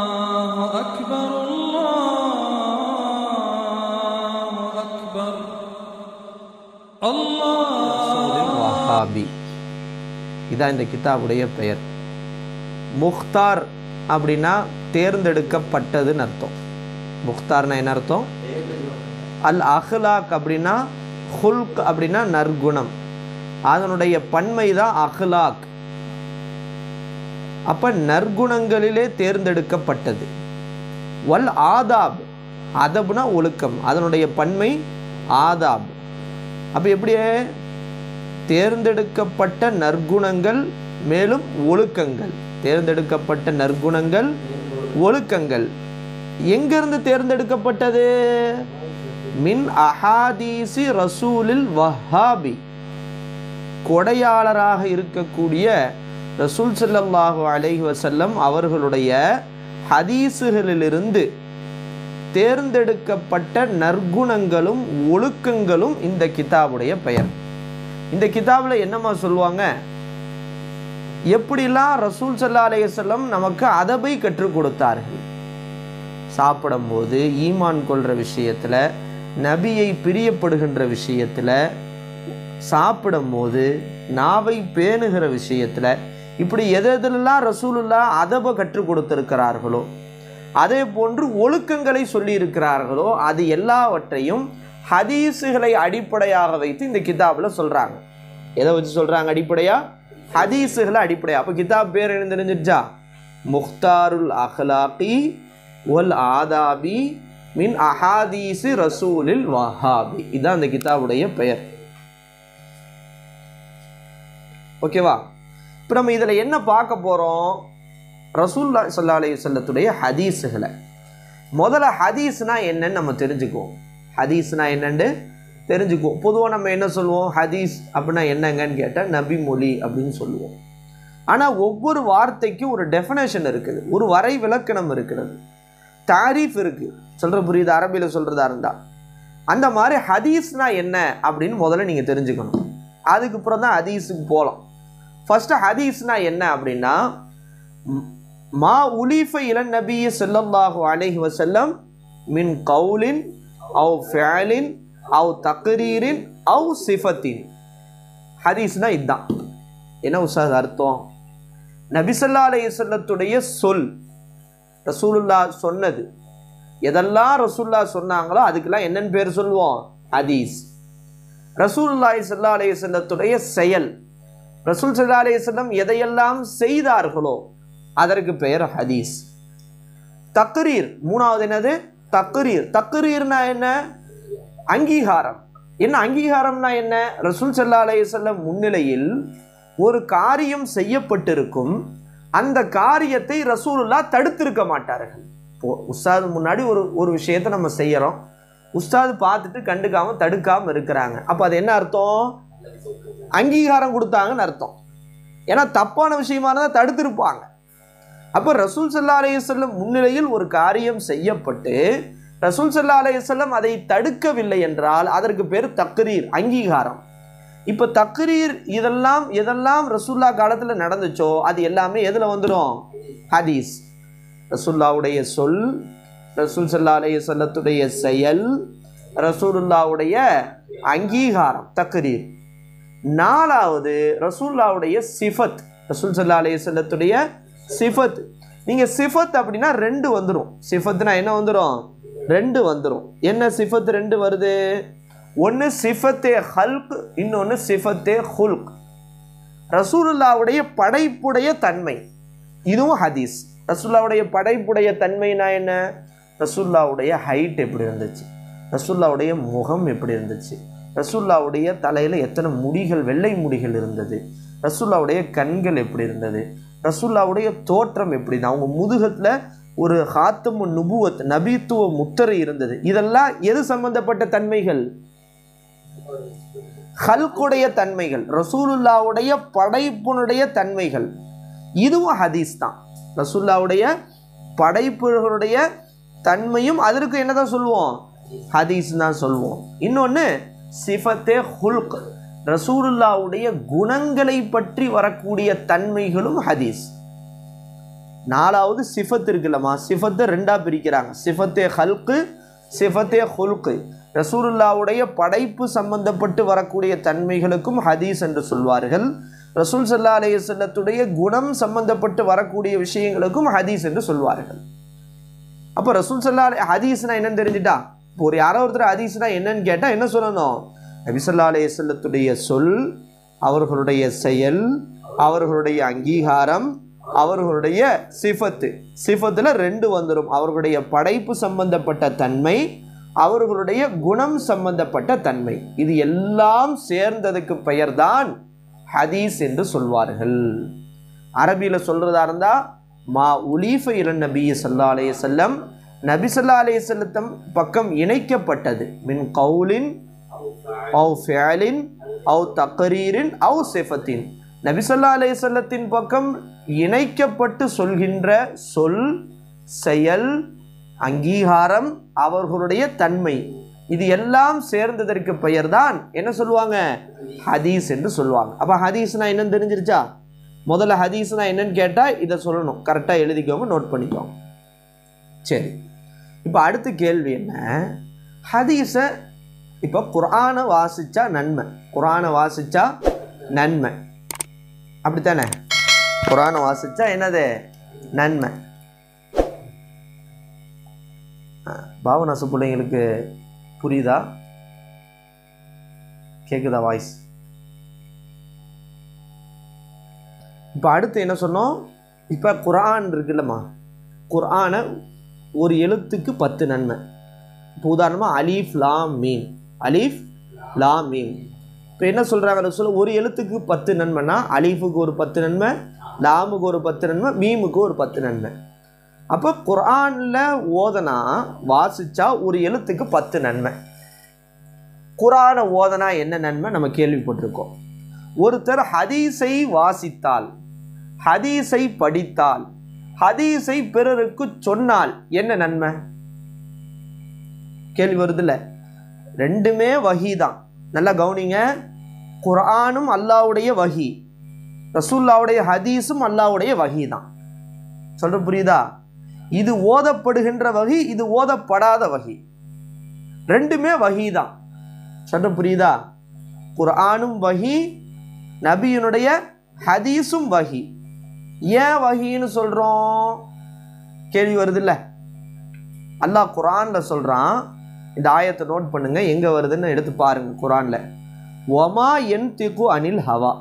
الله أكبر الله أكبر الله வஹாபி இதான் இந்த கிதாபுடைய பெயர் முக்தார் அப்படின்னா தேர்ந்தெடுக்கப்பட்டதுன்னு அர்த்தம் முக்தார்னா என்ன அர்த்தம் அல் அஹ்லாக் அப்படின்னா ஹுல்க் அப்படின்னா நற்குணம் அதனுடைய பன்மை தான் அஹ்லாக். அப்ப நற்குணங்களிலே தேர்ந்தெடுக்கப்பட்டது. வல் ஆதாப் அதப்னா ஒழுக்கம். அதனுடைய பன்மை ஆதாப். அப்போ எப்படியே தேர்ந்தெடுக்கப்பட்ட நற்குணங்கள் மேலும் ஒழுக்கங்கள். தேர்ந்தெடுக்கப்பட்ட நற்குணங்கள் ஒழுக்கங்கள். எங்கிருந்து தேர்ந்தெடுக்கப்பட்டது? மின் அஹாதீசி ரசூலில் வஹாபி. கொடையாளராக இருக்கக்கூடிய ரசூல் ஸல்லல்லாஹு அலைஹி வசல்லம் அவர்களுடைய ஹதீசுகளிலிருந்து தேர்ந்தெடுக்கப்பட்ட நற்குணங்களும் ஒழுக்கங்களும் இந்த கிதாபுடைய பெயர். இந்த கிதாபில் என்னம்மா சொல்லுவாங்க? எப்படிலாம் ரசூல் சல்லா அலையம் நமக்கு அதபை கற்றுக் கொடுத்தார்கள்? சாப்பிடும்போது ஈமான் கொள்கிற விஷயத்தில் நபியை பிரியப்படுகின்ற விஷயத்தில் சாப்பிடும்போது நாவை பேணுகிற விஷயத்தில் இப்படி எது ரசூலுல்லா அதபை கற்றுக் கொடுத்திருக்கிறார்களோ அதே போன்று ஒழுக்கங்களை சொல்லியிருக்கிறார்களோ அது எல்லாவற்றையும் ஹதீஸுகளை அடிப்படையாக வைத்து இந்த கிதாபில் சொல்கிறாங்க எதை வச்சு சொல்கிறாங்க அடிப்படையாக ஹதீஸுகளை அடிப்படையா. அப்போ கிதாப் பேர் என்ன தெரிஞ்சிருச்சா? முக்தாருல் அஹ்லாபி ஒல் ஆதாபி மின் அஹாதீசு ரசூலில் வஹாபி. இதுதான் அந்த கிதாபுடைய பெயர். ஓகேவா? இப்போ நம்ம இதில் என்ன பார்க்க போகிறோம் ரசூல்லா சல்லா அலைஹி செல்லத்துடைய ஹதீஸுகளை. முதல்ல ஹதீஸ்னா என்னன்னு நம்ம தெரிஞ்சுக்குவோம். ஹதீஸ்னால் என்னன்னு தெரிஞ்சுக்குவோம். பொதுவாக நம்ம என்ன சொல்லுவோம்? ஹதீஸ் அப்படின்னா என்னங்கன்னு கேட்டால் நபி மொழி அப்படின்னு சொல்லுவோம். ஆனால் ஒவ்வொரு வார்த்தைக்கும் ஒரு டெஃபினேஷன் இருக்குது. ஒரு வரை விளக்கணம் இருக்கிறது. தாரீஃப் இருக்குது சொல்கிற புரியுது? அரபியில் சொல்கிறதா இருந்தால் அந்த மாதிரி ஹதீஸ்னால் என்ன அப்படின்னு முதல்ல நீங்கள் தெரிஞ்சுக்கணும். அதுக்கப்புறம் தான் ஹதீஸுக்கு போகலாம் ஃபஸ்ட்டு ஹதீஸ்னா என்ன அப்படின்னா மா உலீஃப இளன் நபிய ஸல்லல்லாஹு அலைஹி வசல்லம் மின் கவுலின் அவ் ஃபேலின் அவ் தக்ரீரின் அவ் சிஃபத்தின். ஹதீஸ்னா இதுதான் என்ன உசாத் அர்த்தம்? நபிசல்லா செல்லத்துடைய சொல் ரசூலுல்லா சொன்னது. எதெல்லாம் ரசூல்லா சொன்னாங்களோ அதுக்கெல்லாம் என்னென்னு பேர் சொல்லுவோம்? ஹதீஸ். ரசூல்லாய் ஸல்லா அலைஹி செயல். ரசூல் சல்லா அலைஹி எதையெல்லாம் செய்தார்களோ அதற்கு பெயர் ஹதீஸ். தக்ரீர் மூணாவது என்னது? தக்ரீர். தக்ரீர்னா என்ன? அங்கீகாரம். என்ன அங்கீகாரம்னா என்ன? ரசூல் சல்லா அலைஹி முன்னிலையில் ஒரு காரியம் செய்யப்பட்டிருக்கும். அந்த காரியத்தை ரசூலுல்லா தடுத்திருக்க மாட்டார்கள். இப்போ உஸ்தாது முன்னாடி ஒரு ஒரு விஷயத்தை நம்ம செய்கிறோம் உஸ்தாது பார்த்துட்டு கண்டுக்காமல் தடுக்காமல் இருக்கிறாங்க. அப்போ அது என்ன அர்த்தம்? அங்கீகாரம் கொடுத்தாங்கன்னு அர்த்தம். ஏன்னா தப்பான விஷயமா இருந்தால் தடுத்திருப்பாங்க. அப்போ ரசூல் சல்லா அலையம் முன்னிலையில் ஒரு காரியம் செய்யப்பட்டு ரசூல் சல்லா அலையம் அதை தடுக்கவில்லை என்றால் அதற்கு பேர் தக்ரீர் அங்கீகாரம். இப்போ தக்ரீர் இதெல்லாம் எதெல்லாம் ரசூல்லா காலத்தில் நடந்துச்சோ அது எல்லாமே எதில் வந்துடும் ஹதீஸ். ரசூல்லாவுடைய சொல் ரசூல் சல்லா அலைய சொல்லத்துடைய செயல் ரசூலுல்லாவுடைய அங்கீகாரம் தக்ரீர். நாலாவது ரசூல்லாவுடைய சிஃபத். ரசூல் சல்லா அலைய செல்லத்துடைய சிஃபத். நீங்கள் சிஃபத் அப்படின்னா ரெண்டு வந்துடும் சிஃபத்னா என்ன வந்துடும் ரெண்டு வந்துடும் என்ன சிஃபத் ரெண்டு வருது? ஒன்று சிஃபத்தே ஹல்க் இன்னொன்று சிஃபத்தே ஹுல்க். ரசூலுல்லாவுடைய படைப்புடைய தன்மை. இதுவும் ஹதீஸ். ரசூல்லாவுடைய படைப்புடைய தன்மைனா என்ன? ரசூல்லாவுடைய ஹைட் எப்படி இருந்துச்சு? ரசூல்லாவுடைய முகம் எப்படி இருந்துச்சு? ரசூல்லாவுடைய தலையில் எத்தனை முடிகள் வெள்ளை முடிகள் இருந்தது? ரசூல்லாவுடைய கண்கள் எப்படி இருந்தது? ரசூல்லாவுடைய தோற்றம் எப்படி இருந்தது? அவங்க முதுகத்தில் ஒரு ஹாத்தமு நுபுவத் நபித்துவ முத்திரை இருந்தது. இதெல்லாம் எது சம்பந்தப்பட்ட தன்மைகள்? ஹல்குடைய தன்மைகள் ரசூலுல்லாவுடைய படைப்புனுடைய தன்மைகள். இதுவும் ஹதீஸ் தான். ரசூல்லாவுடைய படைப்புகளுடைய தன்மையும் அதற்கு என்னதான் சொல்லுவோம்? ஹதீஸ் தான் சொல்லுவோம். இன்னொன்று சிஃபத்தே ஹுல்க். ரசூலுல்லாவுடைய குணங்களை பற்றி வரக்கூடிய தன்மைகளும் ஹதீஸ். நாலாவது சிஃபத் இருக்குல்லம்மா. சிஃபத்தை ரெண்டாக பிரிக்கிறாங்க. சிஃபத்தே ஹல்கு சிஃபத்தே ஹுல்கு. ரசூலுல்லாவுடைய படைப்பு சம்பந்தப்பட்டு வரக்கூடிய தன்மைகளுக்கும் ஹதீஸ் என்று சொல்வார்கள். ரசூல் சல்லா அலைய செல்லத்துடைய குணம் சம்பந்தப்பட்டு வரக்கூடிய விஷயங்களுக்கும் ஹதீஸ் என்று சொல்வார்கள். அப்போ ரசூல் சல்லா அலை ஹதீஸ்னா என்னன்னு தெரிஞ்சுட்டா? ஒரு யாரோ ஒருத்தர் ஹதீஸ்னா என்னன்னு கேட்டால் என்ன சொல்லணும்? நபிசல்லா அலைய செல்லத்துடைய சொல் அவர்களுடைய செயல் அவர்களுடைய அங்கீகாரம் அவர்களுடைய சிஃபத்து. சிஃபத்தில் ரெண்டு வந்துடும் அவர்களுடைய படைப்பு சம்பந்தப்பட்ட தன்மை அவர்களுடைய குணம் சம்பந்தப்பட்ட தன்மை. இது எல்லாம் சேர்ந்ததுக்கு பெயர்தான் ஹதீஸ் என்று சொல்வார்கள். அரபியில் சொல்கிறதா இருந்தால் மா உலீஃப இளன் நபி சல்லா அலைய செல்லம் நபிசல்லா சல்லா செல்லத்தம் பக்கம் இணைக்கப்பட்டது. மின் கவுலின் அவு ஃபேலின் அவு தக்கரீரின் அவு செஃபத்தின். நபிசல்லா அலையல்லத்தின் பக்கம் இணைக்கப்பட்டு சொல்கின்ற சொல் செயல் அங்கீகாரம் அவர்களுடைய தன்மை இது எல்லாம் சேர்ந்ததற்கு பெயர்தான் என்ன சொல்லுவாங்க? ஹதீஸ் என்று சொல்லுவாங்க. அப்போ ஹதீஸ்னா என்னன்னு தெரிஞ்சிருச்சா? முதல்ல ஹதீஸ்னா என்னன்னு கேட்டால் இதை சொல்லணும். கரெக்டாக எழுதிக்கோங்க நோட் பண்ணிக்கோங்க. சரி. இப்போ அடுத்த கேள்வி என்ன? ஹதீஸை இப்போ குரானை வாசித்தா நன்மை. குரானை வாசித்தா நன்மை. அப்படித்தானே? குரானை வாசித்தா என்னது? நன்மை. பாவநாச பிள்ளைங்களுக்கு புரியுதா? கேட்குதா வாய்ஸ் இப்போ அடுத்து என்ன சொன்னோம்? இப்போ குரான் இருக்குல்லம்மா. குரானை ஒரு எழுத்துக்கு பத்து நன்மை. இப்போ உதாரணமாக அலீஃப் லாம் மீன் அலீஃப் லாம் மீன் இப்போ என்ன சொல்கிறாங்க சொல்ல ஒரு எழுத்துக்கு பத்து நன்மைனா அலீஃபுக்கு ஒரு பத்து நன்மை லாமுக்கு ஒரு பத்து நன்மை மீமுக்கு ஒரு பத்து நன்மை. அப்போ குரானில் ஓதனா வாசித்தா ஒரு எழுத்துக்கு பத்து நன்மை. குரானை ஓதனா என்ன நன்மை? நம்ம கேள்விப்பட்டிருக்கோம். ஒருத்தர் ஹதீஸை வாசித்தால் ஹதீஸை படித்தால் ஹதீஸை பிறருக்கு சொன்னால் என்ன நன்மை? கேள்வி வருதுல்ல. ரெண்டுமே வகி தான் நல்லா கவனிங்க. குரானும் அல்லாவுடைய வகி. ரசூல்லாவுடைய ஹதீஸும் அல்லாவுடைய வகி தான் சொல்ற புரியுதா? இது ஓதப்படுகின்ற வகி இது ஓதப்படாத வகி. ரெண்டுமே வகி தான் சொல்ற புரியுதா? குரானும் வகி நபியினுடைய ஹதீஸும் வகி. ஏன் வகின்னு சொல்கிறோம் கேள்வி வருதுல்ல. அல்லாஹ் குரானில் சொல்கிறான் இந்த ஆயத்தை நோட் பண்ணுங்க. எங்கே வருதுன்னு எடுத்து பாருங்க குரானில். ஒமா என் திக்கு அனில் ஹவா.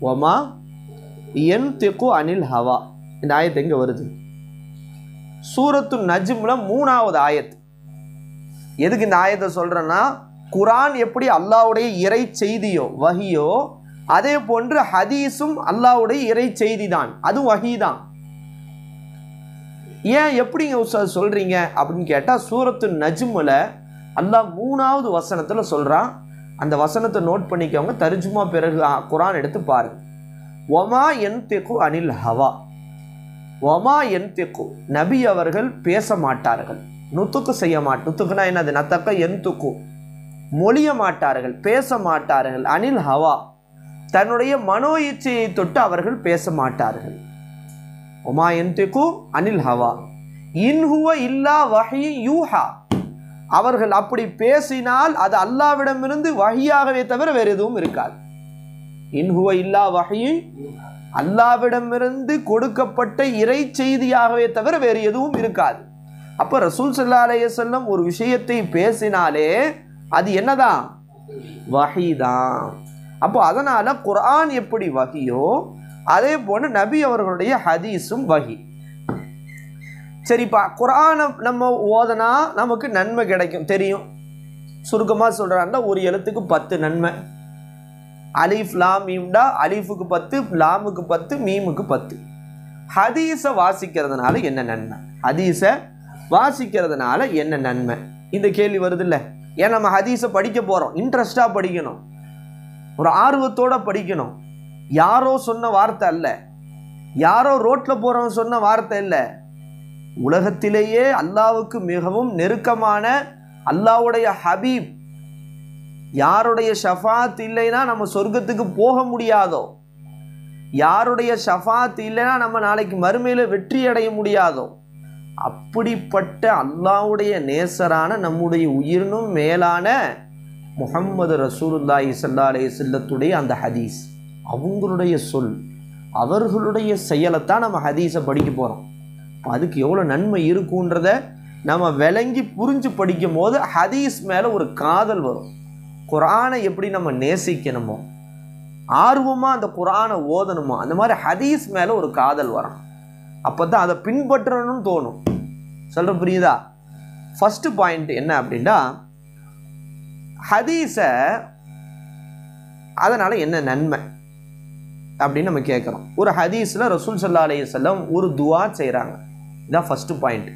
ஒமா என் திக்கு அனில் ஹவா. இந்த ஆயத்து எங்கே வருது? சூரத்து நஜிமில் மூணாவது ஆயத்து. எதுக்கு இந்த ஆயத்தை சொல்கிறேன்னா குரான் எப்படி அல்லாவுடைய இறை செய்தியோ வகியோ அதே போன்று ஹதீஸும் அல்லாவுடைய இறை செய்தி தான் அதுவும் வகி தான் ஏன் எப்படிங்க உஸ்தாத் சொல்கிறீங்க அப்படின்னு கேட்டால் சூரத்து நஜ்மில் அல்லாஹ் மூணாவது வசனத்தில் சொல்கிறான் அந்த வசனத்தை நோட் பண்ணிக்கவங்க தரிஜுமா பிறகு குரான் எடுத்து பாருங்க. ஒமா என் தெக்கு அனில் ஹவா. ஒமா என் தெக்கு நபி அவர்கள் பேச மாட்டார்கள். நுத்துக்கு செய்ய மாட் நுத்துக்குனா என்னது? நத்தக்க என் துக்கு மொழிய மாட்டார்கள் பேச மாட்டார்கள். அனில் ஹவா. தன்னுடைய மனோ இச்சையை தொட்டு அவர்கள் பேச மாட்டார்கள். ஒமா என்திகு அனில் ஹவா. இன்ஹுவ இல்லா வஹி யூஹா. அவர்கள் அப்படி பேசினால் அது அல்லாவிடமிருந்து வஹியாகவே தவிர வேறு எதுவும் இருக்காது. இன்ஹுவ இல்லா வகையும் அல்லாவிடமிருந்து கொடுக்கப்பட்ட இறை செய்தியாகவே தவிர வேறு எதுவும் இருக்காது. அப்போ ரசூல் சல்லா அலைய செல்லம் ஒரு விஷயத்தை பேசினாலே அது என்னதான்? வஹிதான் அப்போ அதனால் குரான் எப்படி வகியோ அதே போன்று நபி அவர்களுடைய ஹதீஸும் வகி. சரிப்பா குரானை நம்ம ஓதனா நமக்கு நன்மை கிடைக்கும். தெரியும். சுருக்கமாக சொல்கிறாங்க ஒரு எழுத்துக்கு பத்து நன்மை. அலிஃப் லாம் மீம்டா அலிஃபுக்கு பத்து லாமுக்கு பத்து மீமுக்கு பத்து. ஹதீஸை வாசிக்கிறதுனால என்ன நன்மை? ஹதீஸை வாசிக்கிறதுனால என்ன நன்மை? இந்த கேள்வி வருது இல்லை ஏன் நம்ம ஹதீஸை படிக்க போகிறோம் இன்ட்ரெஸ்டாக படிக்கணும். ஒரு ஆர்வத்தோட படிக்கணும். யாரோ சொன்ன வார்த்தை அல்ல. யாரோ ரோட்டில் போகிறவன் சொன்ன வார்த்தை இல்லை. உலகத்திலேயே அல்லாவுக்கு மிகவும் நெருக்கமான அல்லாவுடைய ஹபீப். யாருடைய ஷஃபாத் இல்லைன்னா நம்ம சொர்க்கத்துக்கு போக முடியாதோ? யாருடைய ஷஃபாத் இல்லைன்னா நம்ம நாளைக்கு மறுமையில் வெற்றி அடைய முடியாதோ? அப்படிப்பட்ட அல்லாஹ்வுடைய நேசரான நம்முடைய உயிரினும் மேலான முஹம்மது ரசூலுல்லாஹி சல்லா அலே செல்லத்துடைய அந்த ஹதீஸ். அவங்களுடைய சொல் அவர்களுடைய செயலைத்தான் நம்ம ஹதீஸை படிக்க போகிறோம் அதுக்கு எவ்வளோ நன்மை இருக்குன்றத நம்ம விளங்கி புரிஞ்சு படிக்கும் போது ஹதீஸ் மேலே ஒரு காதல் வரும். குரானை எப்படி நம்ம நேசிக்கணுமோ ஆர்வமாக அந்த குரானை ஓதணுமோ அந்த மாதிரி ஹதீஸ் மேலே ஒரு காதல் வரும். அப்போ தான் அதை பின்பற்றணும்னு தோணும். சொல்கிற புரியுதா? ஃபஸ்ட்டு பாயிண்ட் என்ன அப்படின்னா ஹதீஸை அதனால் என்ன நன்மை அப்படின்னு நம்ம கேட்குறோம் ஒரு ஹதீஸில் ரசூல் சல்லா அலைஹி ஒரு துவா செய்கிறாங்க இதான் ஃபஸ்ட்டு பாயிண்ட்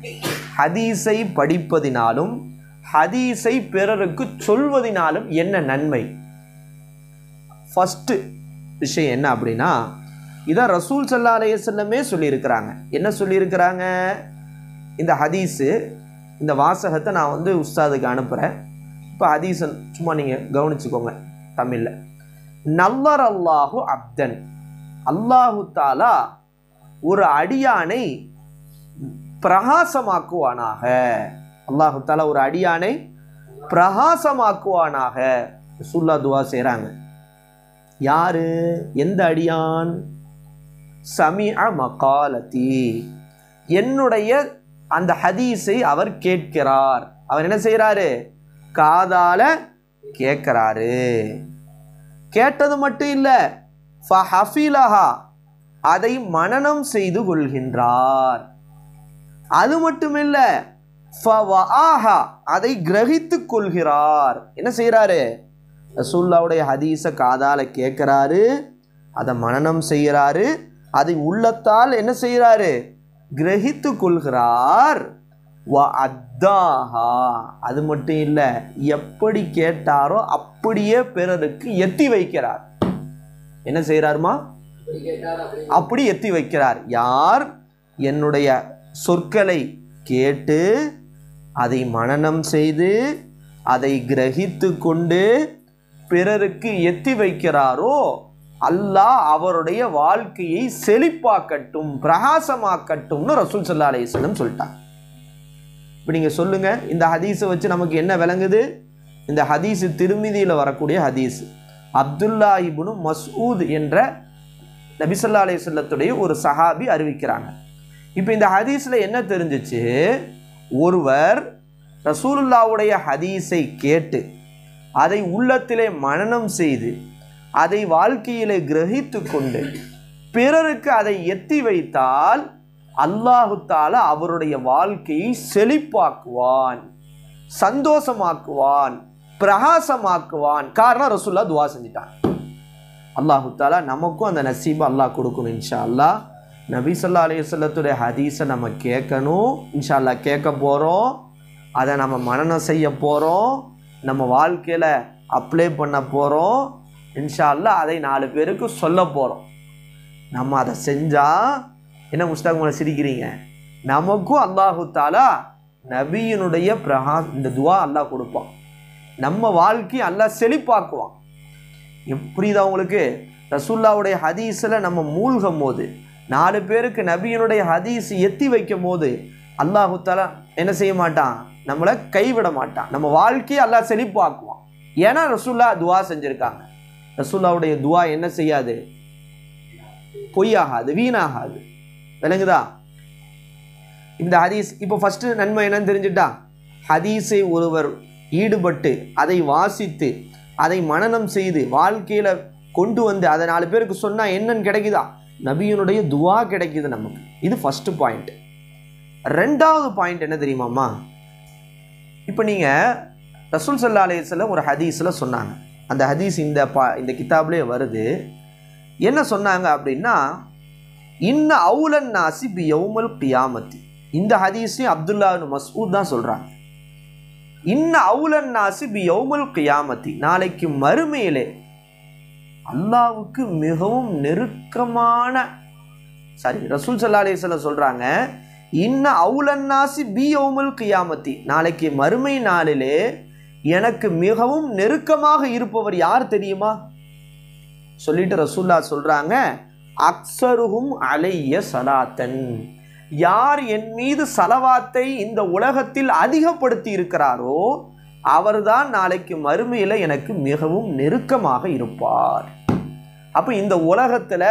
ஹதீஸை படிப்பதினாலும் ஹதீஸை பிறருக்கு சொல்வதினாலும் என்ன நன்மை? ஃபஸ்ட்டு விஷயம் என்ன அப்படின்னா இதான் ரசூல் சல்லா அலையல்லமே சொல்லியிருக்கிறாங்க. என்ன சொல்லியிருக்கிறாங்க? இந்த ஹதீஸு இந்த வாசகத்தை நான் வந்து உஸ்தாதுக்கு அனுப்புகிறேன் இப்போ அதீசன் சும்மா நீங்கள் கவனிச்சுக்கோங்க தமிழில். நல்லர் அல்லாஹு அப்தன். அல்லாஹு தாலா ஒரு அடியானை பிரகாசமாக்குவானாக. அல்லாஹு தாலா ஒரு அடியானை பிரகாசமாக்குவானாக. சுல்லா துவா செய்கிறாங்க யாரு? எந்த அடியான்? சமி மகாலதி. என்னுடைய அந்த ஹதீஸை அவர் கேட்கிறார். அவர் என்ன செய்கிறாரு காதால கேட்குறாரு கேட்டது மட்டும் இல்லை. ஃபஹஃபிலஹா அதை மனநம் செய்து கொள்கின்றார். அது மட்டுமில்லை ஃபவஆஹா அதை கிரகித்து கொள்கிறார். என்ன செய்கிறாரு ரசூல்லாவுடைய ஹதீஸை காதால கேட்குறாரு அதை மனனம் செய்கிறாரு அதை உள்ளத்தால் என்ன செய்கிறாரு கிரகித்து கொள்கிறார். வ தாஹா அது மட்டும் இல்லை எப்படி கேட்டாரோ அப்படியே பிறருக்கு எத்தி வைக்கிறார். என்ன செய்கிறாருமா அப்படி எத்தி வைக்கிறார். யார்? என்னுடைய சொற்களை கேட்டு அதை மனநம் செய்து அதை கிரகித்து கொண்டு பிறருக்கு எத்தி வைக்கிறாரோ அல்லாஹ் அவருடைய வாழ்க்கையை செழிப்பாக்கட்டும் பிரகாசமாக்கட்டும்னு ரசூல் சல்லா அலையம் சொல்லிட்டான் இப்போ நீங்கள் சொல்லுங்கள் இந்த ஹதீஸை வச்சு நமக்கு என்ன விளங்குது? இந்த ஹதீஸு திருமிதியில் வரக்கூடிய ஹதீஸ். அப்துல்லா இபுனு மசூத் என்ற நபிசல்லா அலி சொல்லத்துடைய ஒரு சஹாபி அறிவிக்கிறாங்க. இப்போ இந்த ஹதீஸில் என்ன தெரிஞ்சிச்சு? ஒருவர் ரசூலுல்லாவுடைய ஹதீஸை கேட்டு அதை உள்ளத்திலே மனனம் செய்து அதை வாழ்க்கையிலே கிரகித்து கொண்டு பிறருக்கு அதை எத்தி வைத்தால் அல்லாஹுத்தால அவருடைய வாழ்க்கையை செழிப்பாக்குவான் சந்தோஷமாக்குவான் பிரகாசமாக்குவான். காரணம் ரசுல்லா துவா செஞ்சிட்டான் அல்லாஹுத்தால நமக்கும் அந்த நசீபை அல்லாஹ் கொடுக்கணும் இன்ஷா அல்லாஹ் நபி சொல்லா அலையுல்லத்துடைய ஹதீஸை நம்ம கேட்கணும் இன்ஷா அல்லா கேட்க போகிறோம் அதை நம்ம மனநம் செய்ய போகிறோம் நம்ம வாழ்க்கையில் அப்ளை பண்ண போகிறோம் இன்ஷா அல்லா அதை நாலு பேருக்கு சொல்ல போகிறோம் நம்ம அதை செஞ்சால் என்ன முஸ்தாக் மேலே சிரிக்கிறீங்க? நமக்கும் அல்லாஹு தாலா நபியினுடைய பிரகா இந்த துவா அல்லாஹ் கொடுப்பான். நம்ம வாழ்க்கையை அல்லாஹ் செழிப்பாக்குவான். புரியுதா உங்களுக்கு? ரசூல்லாவுடைய ஹதீஸில் நம்ம மூழ்கும் போது நாலு பேருக்கு நபியினுடைய ஹதீஸ் எத்தி வைக்கும் போது அல்லாஹு தாலா என்ன செய்ய மாட்டான்? நம்மளை கைவிட மாட்டான். நம்ம வாழ்க்கையை அல்லாஹ் செழிப்பாக்குவான். ஏன்னா ரசூல்லா துவா செஞ்சுருக்காங்க. ரசூல்லாவுடைய துவா என்ன செய்யாது? பொய்யாகாது வீணாகாது. விளங்குதா? இந்த ஹதீஸ் இப்போ ஃபஸ்ட்டு நன்மை என்னன்னு தெரிஞ்சுட்டா? ஹதீஸை ஒருவர் ஈடுபட்டு அதை வாசித்து அதை மனநம் செய்து வாழ்க்கையில் கொண்டு வந்து அதை நாலு பேருக்கு சொன்னால் என்னன்னு கிடைக்குதா? நபியனுடைய துவா கிடைக்குது நமக்கு. இது ஃபஸ்ட்டு பாயிண்ட் ரெண்டாவது பாயிண்ட் என்ன தெரியுமாம்மா? இப்போ நீங்கள் ரசூல் சல்லா அலையத்தில் ஒரு ஹதீஸில் சொன்னாங்க. அந்த ஹதீஸ் இந்த பா இந்த கிதாப்லேயே வருது. என்ன சொன்னாங்க அப்படின்னா இன்ன அவுலன் நாசி பி யௌமல் கியாமத்தி. இந்த ஹதீஸையும் அப்துல்லாவின் மசூத் தான் சொல்கிறாங்க இன்ன அவுலன் நாசி பி யௌமல் கியாமத்தி. நாளைக்கு மறுமையிலே அல்லாவுக்கு மிகவும் நெருக்கமான சாரி ரசூல் சல்லா அலிஸ்ல சொல்கிறாங்க இன்ன அவுலன் நாசி பி யௌமல் கியாமத்தி. நாளைக்கு மறுமை நாளிலே எனக்கு மிகவும் நெருக்கமாக இருப்பவர் யார் தெரியுமா? சொல்லிட்டு ரசூல்லா சொல்றாங்க அக்ஸருகும் அலைய சலாத்தன். யார் என் மீது சலவாத்தை இந்த உலகத்தில் அதிகப்படுத்தி இருக்கிறாரோ அவர்தான் நாளைக்கு மறுமையில் எனக்கு மிகவும் நெருக்கமாக இருப்பார். அப்போ இந்த உலகத்தில்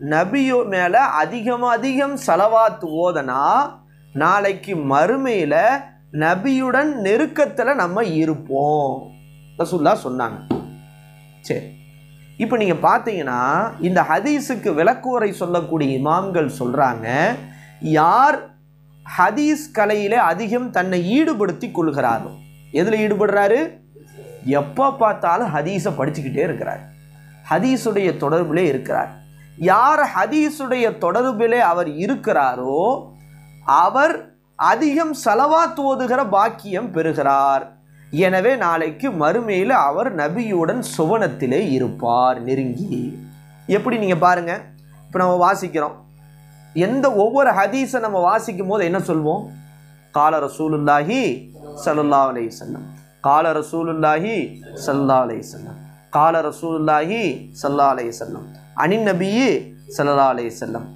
நபியோ மேலே அதிகம் அதிகம் செலவாத்து ஓதனா நாளைக்கு மறுமையில் நபியுடன் நெருக்கத்தில் நம்ம இருப்போம். ரசுல்லா சொன்னாங்க. சரி. இப்போ நீங்கள் பார்த்தீங்கன்னா இந்த ஹதீஸுக்கு விளக்குவரை சொல்லக்கூடிய இமாம்கள் சொல்கிறாங்க யார் ஹதீஸ் கலையில் அதிகம் தன்னை ஈடுபடுத்தி கொள்கிறாரோ எதில் ஈடுபடுறாரு? எப்போ பார்த்தாலும் ஹதீஸை படிச்சுக்கிட்டே இருக்கிறார். ஹதீஸுடைய தொடர்பிலே இருக்கிறார். யார் ஹதீஸுடைய தொடர்பிலே அவர் இருக்கிறாரோ அவர் அதிகம் செலவாத்து ஓதுகிற பாக்கியம் பெறுகிறார். எனவே நாளைக்கு மறுமையில் அவர் நபியுடன் சுவனத்திலே இருப்பார் நெருங்கி. எப்படி நீங்கள் பாருங்க. இப்போ நம்ம வாசிக்கிறோம். எந்த ஒவ்வொரு ஹதீஸை நம்ம வாசிக்கும் போது என்ன சொல்வோம்? கால ரசூலுல்லாஹி சல்லா அலை சொல்லம் கால ரசூலுல்லாஹி சல்லா அலை சொல்லம் கால ரசூலுல்லாஹி சல்லா அலை செல்லம் அனின் நபியி சல்லா அலை செல்லம்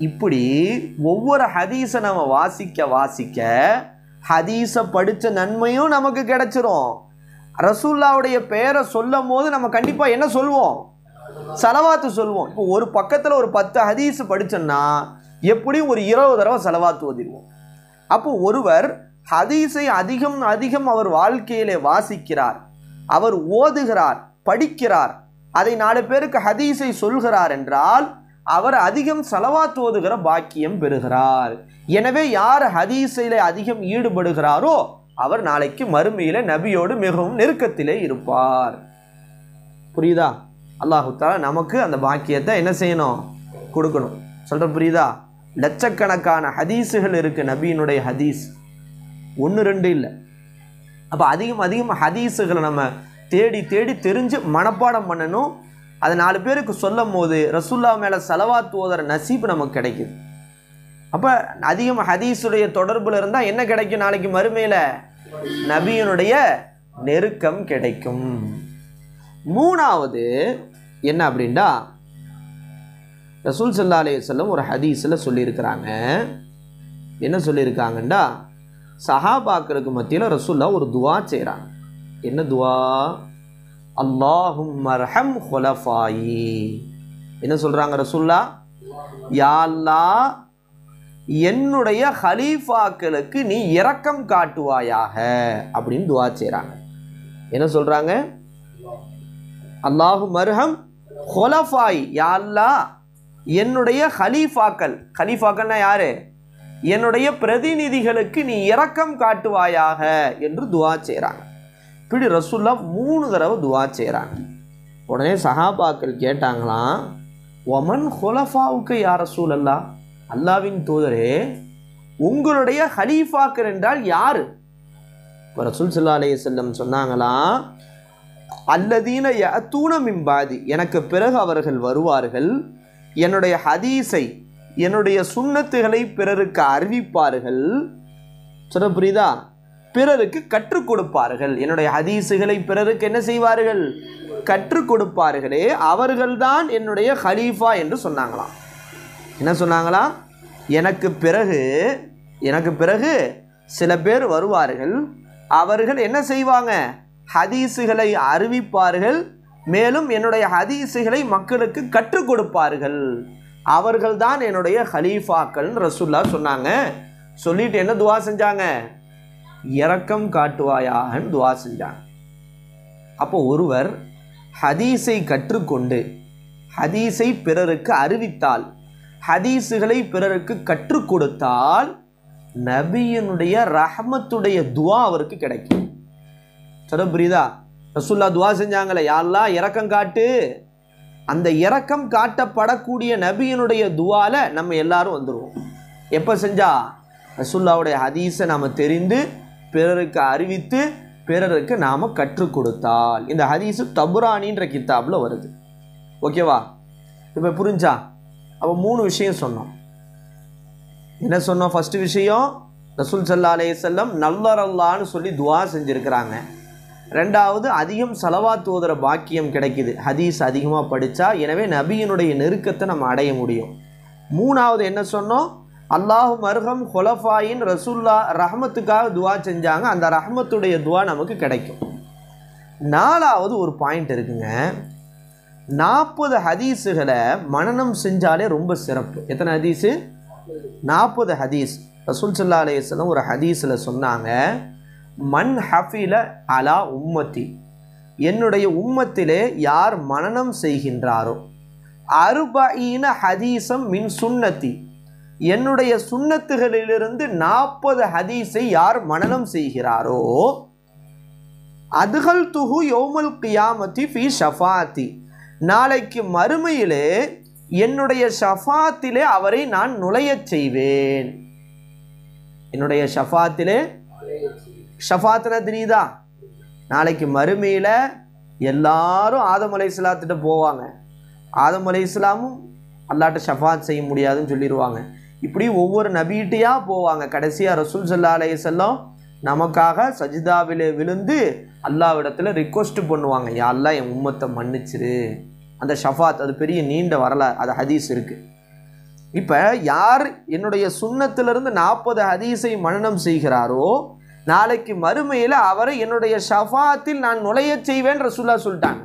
இப்படி ஒவ்வொரு ஹதீஸை நம்ம வாசிக்க வாசிக்க ஹதீஸை படித்த நன்மையும் நமக்கு கிடைச்சிரும். ரசூல்லாவுடைய பெயரை சொல்லும் போது நம்ம கண்டிப்பாக என்ன சொல்வோம்? செலவாத்து சொல்வோம். இப்போ ஒரு பக்கத்தில் ஒரு பத்து ஹதீஸ் படிச்சோன்னா எப்படியும் ஒரு இருபது தடவை செலவாத்து ஓதிடுவோம். அப்போ ஒருவர் ஹதீஸை அதிகம் அதிகம் அவர் வாழ்க்கையிலே வாசிக்கிறார். அவர் ஓதுகிறார் படிக்கிறார். அதை நாலு பேருக்கு ஹதீஸை சொல்கிறார் என்றால் அவர் அதிகம் செலவாத் ஓதுகிற பாக்கியம் பெறுகிறார். எனவே யார் ஹதீஸிலே அதிகம் ஈடுபடுகிறாரோ அவர் நாளைக்கு மறுமையில நபியோடு மிகவும் நெருக்கத்திலே இருப்பார். புரியுதா? அல்லாஹு தாலா நமக்கு அந்த பாக்கியத்தை என்ன செய்யணும்? கொடுக்கணும். சொல்கிற புரியுதா? லட்சக்கணக்கான ஹதீஸுகள் இருக்குது நபியினுடைய ஹதீஸ். ஒன்று ரெண்டு இல்லை. அப்போ அதிகம் அதிகம் ஹதீஸுகளை நம்ம தேடி தேடி தெரிஞ்சு மனப்பாடம் பண்ணணும். அதை நாலு பேருக்கு சொல்லும் போது ரசுல்லா மேலே செலவாத்துவதற நசீப்பு நசீப் நமக்கு கிடைக்குது. அப்போ அதிகம் ஹதீஸுடைய தொடர்பில் இருந்தால் என்ன கிடைக்கும் நாளைக்கு மறுமையில்? நபியினுடைய நெருக்கம் கிடைக்கும். மூணாவது என்ன அப்படின்டா ரசூல் சல்லா அலைய செல்லம் ஒரு ஹதீஸில் சொல்லியிருக்கிறாங்க. என்ன சொல்லியிருக்காங்கண்டா சஹாபாக்களுக்கு மத்தியில் ரசூல்லா ஒரு துவா செய்கிறாங்க என்ன துவா? அல்லாஹும் மர்ஹம் ஹொலஃபாயி என்ன சொல்கிறாங்க ரசூல்லா? யால்லா என்னுடைய ஹலீஃபாக்களுக்கு நீ இரக்கம் காட்டுவாயாக அப்படின்னு துவா செய்கிறாங்க என்ன சொல்கிறாங்க அல்லாஹு மர்ஹம் ஹொலஃபாய் யால்லா என்னுடைய ஹலீஃபாக்கள் ஹலீஃபாக்கள்னா யாரு? என்னுடைய பிரதிநிதிகளுக்கு நீ இரக்கம் காட்டுவாயாக என்று துவா செய்கிறாங்க இப்படி ரசூல்லா மூணு தடவை துவா செய்கிறாங்க உடனே சஹாபாக்கள் கேட்டாங்களாம் ஒமன் ஹொலஃபாவுக்கு யார் ரசூல் அல்லா அல்லாவின் தூதரே உங்களுடைய ஹலீஃபாக்கள் என்றால் யார்? இப்போ ரசூல் சல்லா அலைய செல்லம் சொன்னாங்களாம் அல்லதீன யத்தூன மிம்பாதி எனக்கு பிறகு அவர்கள் வருவார்கள் என்னுடைய ஹதீஸை என்னுடைய சுண்ணத்துகளை பிறருக்கு அறிவிப்பார்கள். சொல்ல புரியுதா? பிறருக்கு கற்றுக் கொடுப்பார்கள். என்னுடைய ஹதீஸுகளை பிறருக்கு என்ன செய்வார்கள்? கற்றுக் கொடுப்பார்களே அவர்கள்தான் என்னுடைய ஹலீஃபா என்று சொன்னாங்களாம். என்ன சொன்னாங்களா எனக்கு பிறகு எனக்கு பிறகு சில பேர் வருவார்கள். அவர்கள் என்ன செய்வாங்க? ஹதீஸுகளை அறிவிப்பார்கள். மேலும் என்னுடைய ஹதீஸுகளை மக்களுக்கு கற்றுக் கொடுப்பார்கள். அவர்கள்தான் என்னுடைய ஹலீஃபாக்கள் ரசுல்லா சொன்னாங்க. சொல்லிட்டு என்ன துவா செஞ்சாங்க? இரக்கம் காட்டுவாயாகன்னு துவா செஞ்சாங்க. அப்போ ஒருவர் ஹதீஸை கற்றுக்கொண்டு ஹதீஸை பிறருக்கு அறிவித்தால் ஹதீஸுகளை பிறருக்கு கற்றுக் கொடுத்தால் நபியினுடைய ரஹமத்துடைய துவா அவருக்கு கிடைக்கும். சொல்ல புரியுதா? ரசுல்லா துவா செஞ்சாங்களே யாரெல்லாம் இறக்கம் காட்டு. அந்த இறக்கம் காட்டப்படக்கூடிய நபியினுடைய துவால நம்ம எல்லாரும் வந்துடுவோம் எப்போ செஞ்சா? ரசுல்லாவுடைய ஹதீஸை நாம் தெரிந்து பிறருக்கு அறிவித்து பிறருக்கு நாம் கற்றுக் கொடுத்தால். இந்த ஹதீஸு தபுரானின்ற கித்தாப்பில் வருது. ஓகேவா இப்போ புரிஞ்சா? அப்போ மூணு விஷயம் சொன்னோம். என்ன சொன்னோம்? ஃபஸ்ட்டு விஷயம் ரசூல் சல்லா அலைய செல்லம் நல்லரல்லான்னு சொல்லி துவா செஞ்சுருக்கிறாங்க. ரெண்டாவது அதிகம் செலவா தூதுற பாக்கியம் கிடைக்குது. ஹதீஸ் அதிகமாக படித்தா எனவே நபியினுடைய நெருக்கத்தை நம்ம அடைய முடியும். மூணாவது என்ன சொன்னோம்? அல்லாஹு மர்ஹம் ஹொலஃபாயின் ரசுல்லா ரஹமத்துக்காக துவா செஞ்சாங்க. அந்த ரஹமத்துடைய துவா நமக்கு கிடைக்கும். நாலாவது ஒரு பாயிண்ட் இருக்குங்க. நாற்பது ஹதீஸுகளை மனனம் செஞ்சாலே ரொம்ப சிறப்பு. எத்தனை ஹதீஸு? நாற்பது ஹதீஸ். ரசூல் சல்லா அலையம் ஒரு ஹதீஸில் சொன்னாங்க மன் ஹஃபில அலா உம்மத்தி. என்னுடைய உம்மத்திலே யார் மனனம் செய்கின்றாரோ. அருபஈன ஹதீசம் மின் சுண்ணத்தி. என்னுடைய சுண்ணத்துகளிலிருந்து நாற்பது ஹதீஸை யார் மனநம் செய்கிறாரோ அதுகள் துகு யோமல் கியாமத்தி ஃபி ஷஃபாத்தி. நாளைக்கு மறுமையிலே என்னுடைய ஷஃபாத்திலே அவரை நான் நுழையச் செய்வேன். என்னுடைய ஷஃபாத்திலே? ஷஃபாத்னா தெரியுதா? நாளைக்கு மறுமையில் எல்லாரும் ஆதம் அலை இஸ்லாத்திட்ட போவாங்க. ஆதம் அலை இஸ்லாமும் அல்லாட்ட ஷஃபாத் செய்ய முடியாதுன்னு சொல்லிடுவாங்க இப்படி ஒவ்வொரு நபிகிட்டையாக போவாங்க. கடைசியாக ரசூல் சல்லா அலைய செல்லம் நமக்காக சஜிதாவிலே விழுந்து அல்லாவிடத்தில் ரிக்வஸ்ட் பண்ணுவாங்க. யா அல்லாஹ் என் உம்மத்தை மன்னிச்சிரு. அந்த ஷஃபாத் அது பெரிய நீண்ட வரலாறு அது ஹதீஸ் இருக்குது இப்போ யார் என்னுடைய சுண்ணத்திலிருந்து நாற்பது ஹதீஸை மனனம் செய்கிறாரோ நாளைக்கு மறுமையில் அவரை என்னுடைய ஷஃபாத்தில் நான் நுழைய செய்வேன் ரசூல்லா சொல்லிட்டாங்க.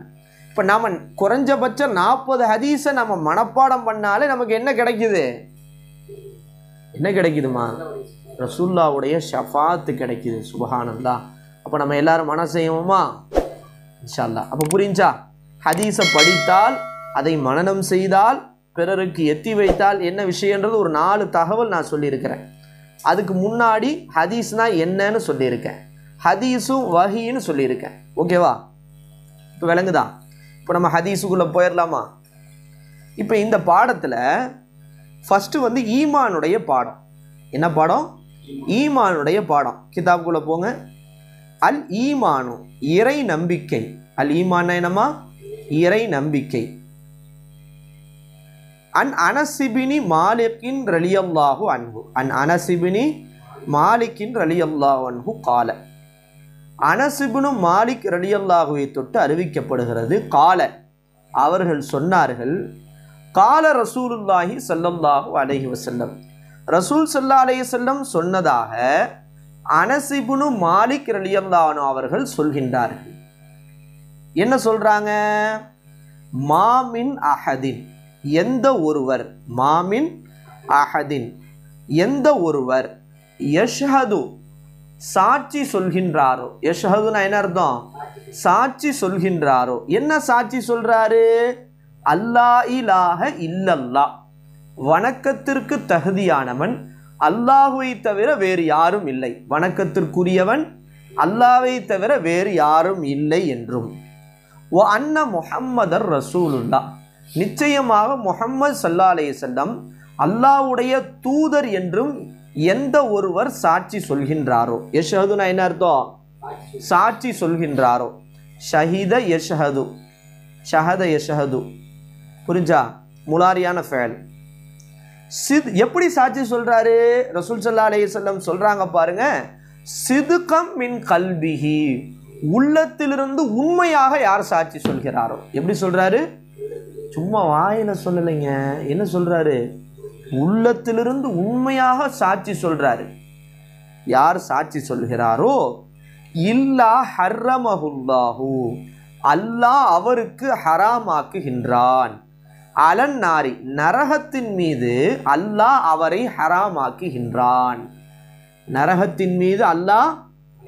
இப்போ நம்ம குறைஞ்சபட்சம் நாற்பது ஹதீஸை நம்ம மனப்பாடம் பண்ணாலே நமக்கு என்ன கிடைக்குது? என்ன கிடைக்குதுமா ரசுல்லாவுடைய ஷஃபாத்து கிடைக்குது சுபஹானந்தா அப்போ நம்ம எல்லாரும் மன செய்வோமா இன்ஷால்லா. அப்போ புரிஞ்சா? ஹதீஸை படித்தால் அதை மனனம் செய்தால் பிறருக்கு எத்தி வைத்தால் என்ன விஷயன்றது ஒரு நாலு தகவல் நான் சொல்லியிருக்கிறேன். அதுக்கு முன்னாடி ஹதீஸ்னா என்னன்னு சொல்லியிருக்கேன். ஹதீஸும் வஹின்னு சொல்லியிருக்கேன். ஓகேவா? இப்போ விளங்குதா? இப்போ நம்ம ஹதீஸுக்குள்ளே போயிடலாமா இப்போ இந்த பாடத்தில் ஃபஸ்ட்டு வந்து ஈமானுடைய பாடம். என்ன பாடம்? ஈமானுடைய பாடம். கிதாபுக்குள்ளே போங்க. அல் ஈமானு இறை நம்பிக்கை. அல் ஈமான் என்னமா இறை நம்பிக்கை. அன் அனசிபினி மாலிக்கின் ரலியல்லாஹு அன்பு அன் அனசிபினி மாலிக்கின் ரலியல்லாஹு அன்பு கால. அனசிபுனு மாலிக் ரலியல்லாஹுவை தொட்டு அறிவிக்கப்படுகிறது கால. அவர்கள் சொன்னார்கள் கால ரசூலுல்லாஹி சல்லல்லாஹு அலஹி வசல்லம் ரசூல் சல்லா அலைய செல்லம் சொன்னதாக அனசிபுனு மாலிக் ரலியல்லானு அவர்கள் சொல்கின்றார்கள். என்ன சொல்றாங்க? மாமின் அஹதின். எந்த ஒருவர் மாமின் அஹதின். எந்த ஒருவர் யஷ்ஹது சாட்சி சொல்கின்றாரோ யஷ்ஹதுனா என்ன அர்த்தம்? சாட்சி சொல்கின்றாரோ. என்ன சாட்சி சொல்றாரு? அல்லா இலாக இல்லல்லா. வணக்கத்திற்கு தகுதியானவன் அல்லாஹுவை தவிர வேறு யாரும் இல்லை. வணக்கத்திற்குரியவன் அல்லாவை தவிர வேறு யாரும் இல்லை என்றும். ஓ அன்ன முஹம்மதர் ரசூலுல்லா. நிச்சயமாக முஹம்மது சல்லா அலைய செல்லம் அல்லாவுடைய தூதர் என்றும் எந்த ஒருவர் சாட்சி சொல்கின்றாரோ. யஷஹதுனா என்ன அர்த்தம்? சாட்சி சொல்கின்றாரோ. ஷஹித யஷஹது. ஷஹத யஷஹது. புரிஞ்சா? முலாரியான ஃபேல். சித் எப்படி சாட்சி சொல்றாரு? ரசூல் சல்லா அலைய செல்லம் சொல்றாங்க பாருங்க. சிதுக்கம் மின் கல்விஹி உள்ளத்திலிருந்து உண்மையாக யார் சாட்சி சொல்கிறாரோ? எப்படி சொல்றாரு? சும்மா வாயில சொல்லலைங்க. என்ன சொல்றாரு? உள்ளத்திலிருந்து உண்மையாக சாட்சி சொல்றாரு. யார் சாட்சி சொல்கிறாரோ? இல்லா ஹர்ரமஹுல்லாஹூ. அல்லாஹ் அவருக்கு ஹராமாக்குகின்றான். அலன் நாரி நரகத்தின் மீது அல்லாஹ் அவரை ஹராமாக்குகின்றான். நரகத்தின் மீது அல்லாஹ்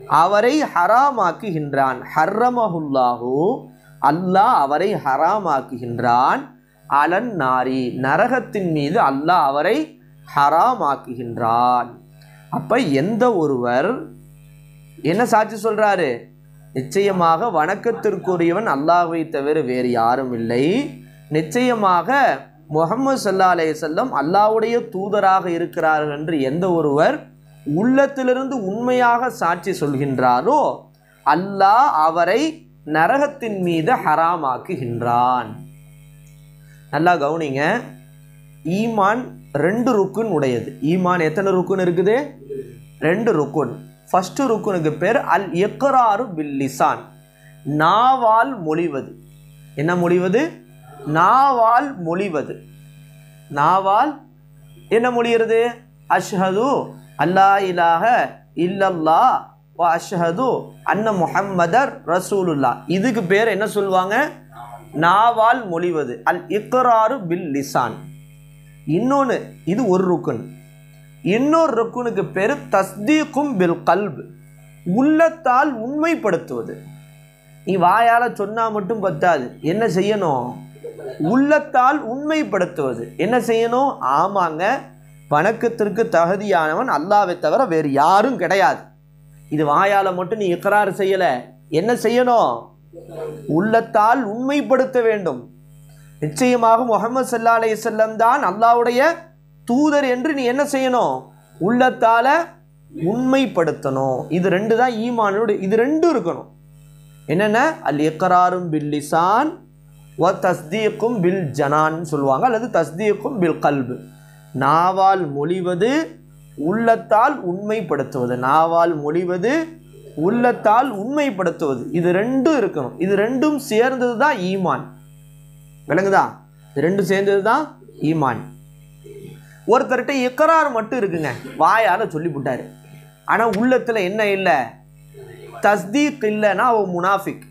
அவரை ஹராமாக்குகின்றான். ஹர்ரமஹுல்லாஹு அல்லாஹ் அவரை ஹராமாக்குகின்றான். அலன் நாரி நரகத்தின் மீது அல்லாஹ் அவரை ஹராமாக்குகின்றான். அப்போ எந்த ஒருவர் என்ன சாட்சி சொல்கிறாரு நிச்சயமாக வணக்கத்திற்குரியவன் அல்லாஹை தவிர வேறு யாரும் இல்லை. நிச்சயமாக முகமது சல்லா அலைய செல்லம் அல்லாஹ்வுடைய தூதராக இருக்கிறார்கள் என்று எந்த ஒருவர் உள்ளத்திலிருந்து உண்மையாக சாட்சி சொல்கின்றாரோ அல்லாஹ் அவரை நரகத்தின் மீது ஹராமாக்குகின்றான். நல்லா கவனிங்க. ஈமான் ரெண்டு ருக்குன் உடையது. ஈமான் எத்தனை ருக்குன் இருக்குது? ரெண்டு ருக்குன். ஃபஸ்ட்டு ருக்குனுக்கு பேர் அல் எக்கராறு பில்லிசான் நாவால் மொழிவது. என்ன மொழிவது? நாவால் மொழிவது. நாவால் என்ன மொழிகிறது அஷ்ஹது அல்லா இலாக இல்லல்லா வ அஷ்ஹது அன்ன முஹம்மதர் ரசூலுல்லா. இதுக்கு பேர் என்ன சொல்லுவாங்க? நாவால் மொழிவது. அல் இக்ராரு பில் லிசான். இன்னொன்று இது ஒரு ருக்குன். இன்னொரு ருக்குனுக்கு பேர் தஸ்தீக்கும் பில் கல்ப். உள்ளத்தால் உண்மைப்படுத்துவது. நீ வாயால் சொன்னால் மட்டும் பத்தாது. என்ன செய்யணும்? உள்ளத்தால் உண்மைப்படுத்துவது. என்ன செய்யணும்? ஆமாங்க. வணக்கத்திற்கு தகுதியானவன் அல்லாவை தவிர வேறு யாரும் கிடையாது. இது வாயால் மட்டும் நீ இக்கராறு செய்யலை. என்ன செய்யணும்? உள்ளத்தால் உண்மைப்படுத்த வேண்டும். நிச்சயமாக முகமது சல்லா அலைஹி செல்லம் தான் அல்லாவுடைய தூதர் என்று நீ என்ன செய்யணும்? உள்ளத்தால உண்மைப்படுத்தணும். இது ரெண்டு தான் ஈமானோட இது ரெண்டும் இருக்கணும். என்னென்ன? அல் இக்கராரும் பில்லிசான் வ தஸ்தீக்கும் பில் ஜனான் சொல்லுவாங்க அல்லது தஸ்தீக்கும் பில் கல்பு. நாவால் மொழிவது உள்ளத்தால் உண்மைப்படுத்துவது. நாவால் மொழிவது உள்ளத்தால் உண்மைப்படுத்துவது. இது ரெண்டும் இருக்கணும். இது ரெண்டும் சேர்ந்தது தான் ஈமான். விளங்குதா? இது ரெண்டும் சேர்ந்தது தான் ஈமான். ஒருத்தர்கிட்ட இக்கரார் மட்டும் இருக்குங்க. வாயால் சொல்லிவிட்டார் ஆனால் உள்ளத்தில் என்ன இல்லை? தஸ்தீக் இல்லைன்னா அவன் முனாஃபிக்.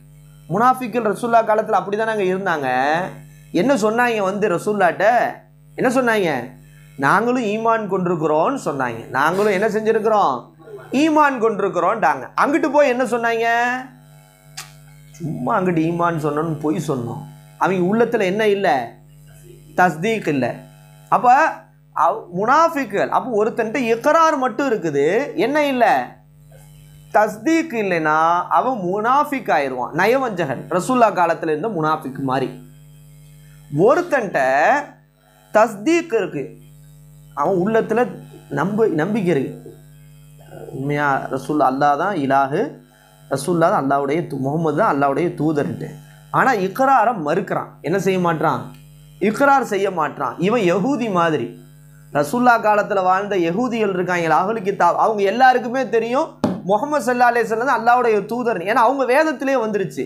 முனாஃபிக்கல் ரசூல்லா காலத்தில் அப்படி தான் நாங்கள் இருந்தாங்க. என்ன சொன்னாங்க வந்து ரசூல்லாட்ட என்ன சொன்னாங்க? நாங்களும் ஈமான் கொண்டிருக்கிறோம்னு சொன்னாங்க. நாங்களும் என்ன செஞ்சுருக்கிறோம்? ஈமான் கொண்டிருக்கிறோன்ட்டாங்க அங்கிட்டு போய் என்ன சொன்னாங்க? சும்மா அங்கிட்டு ஈமான் சொன்னோன்னு போய் சொன்னோம். அவங்க உள்ளத்தில் என்ன இல்லை? தஸ்தீக் இல்லை. அப்போ முனாஃபிக்கல் அப்போ ஒருத்தன்ட்டு இக்கரார் மட்டும் இருக்குது. என்ன இல்லை? தஸ்தீக் இல்லைன்னா அவன் முனாஃபிக் ஆயிடுவான் நயவஞ்சகன். ரசூல்லா காலத்தில் இருந்த முனாஃபிக் மாதிரி ஒருத்தன்ட்ட தஸ்தீக் இருக்கு. அவன் உள்ளத்தில் நம்ப நம்பிக்கை இருக்கு. உண்மையா ரசூல் அல்லா தான் இலாகு ரசூல்லா தான் அல்லாவுடைய முகமது தான் அல்லாவுடைய தூதர்ன்ட்டு. ஆனால் இக்ராரை மறுக்கிறான். என்ன செய்ய மாட்டான் இக்ரார் செய்ய மாட்டான் இவன் யகூதி மாதிரி. ரசுல்லா காலத்தில் வாழ்ந்த யகூதிகள் இருக்காங்க. அகலு கித்தாப் அவங்க எல்லாருக்குமே தெரியும். முகமது சல்லா அலேஸ்வரம் தான் அல்லாவுடைய தூதர் ஏன்னா அவங்க வேதத்திலே வந்துருச்சு.